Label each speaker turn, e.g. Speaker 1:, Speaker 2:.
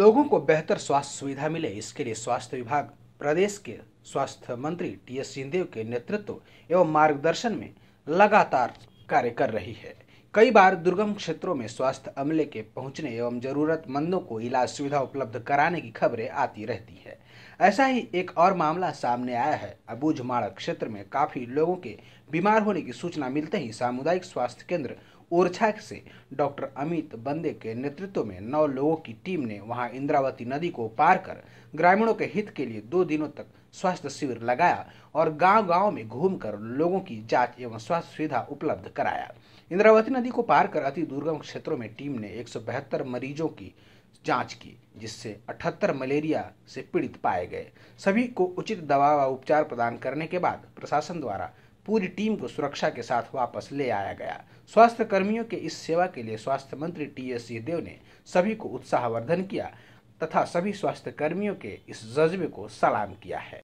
Speaker 1: लोगों को बेहतर स्वास्थ्य सुविधा मिले। इसके लिए स्वास्थ्य विभाग, प्रदेश के स्वास्थ्य मंत्री टी एस सिंहदेव के नेतृत्व एवं मार्गदर्शन में लगातार कार्य कर रही है। कई बार दुर्गम क्षेत्रों में स्वास्थ्य अमले के पहुँचने एवं जरूरतमंदों को इलाज सुविधा उपलब्ध कराने की खबरें आती रहती है। ऐसा ही एक और मामला सामने आया है। अबूझमाड़ क्षेत्र में काफ़ी लोगों के बीमार होने की सूचना मिलते ही सामुदायिक स्वास्थ्य केंद्र ओरछा से डॉक्टर अमित बंदे के नेतृत्व में नौ लोगों की टीम ने वहाँ इंद्रावती नदी को पार कर ग्रामीणों के हित के लिए दो दिनों तक स्वास्थ्य शिविर लगाया और गांव-गांव में घूमकर लोगों की जाँच एवं स्वास्थ्य सुविधा उपलब्ध कराया। इंद्रावती नदी को पार कर अति दुर्गम क्षेत्रों में टीम ने एक सौ बहत्तर मरीजों की जाँच की, जिससे 78 मलेरिया से पीड़ित पाए गए। सभी को उचित दवा व उपचार प्रदान करने के बाद प्रशासन द्वारा पूरी टीम को सुरक्षा के साथ वापस ले आया गया। स्वास्थ्य कर्मियों के इस सेवा के लिए स्वास्थ्य मंत्री टी एस सिंहदेव ने सभी को उत्साहवर्धन किया तथा सभी स्वास्थ्य कर्मियों के इस जज्बे को सलाम किया है।